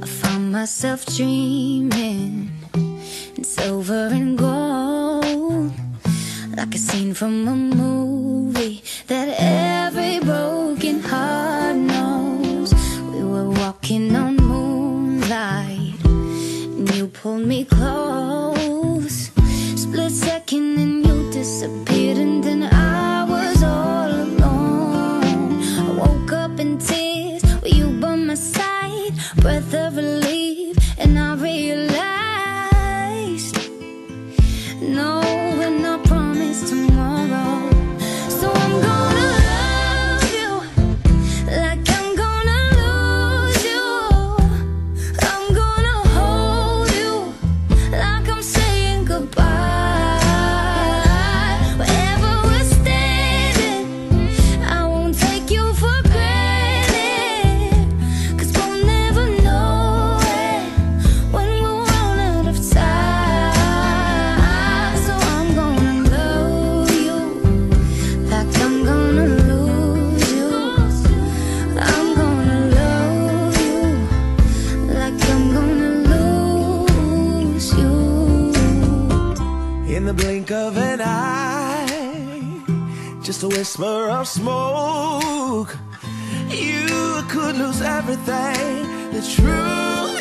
I found myself dreaming in silver and gold, like a scene from a movie. breath of life. the blink of an eye, just a whisper of smoke. You could lose everything. The truth.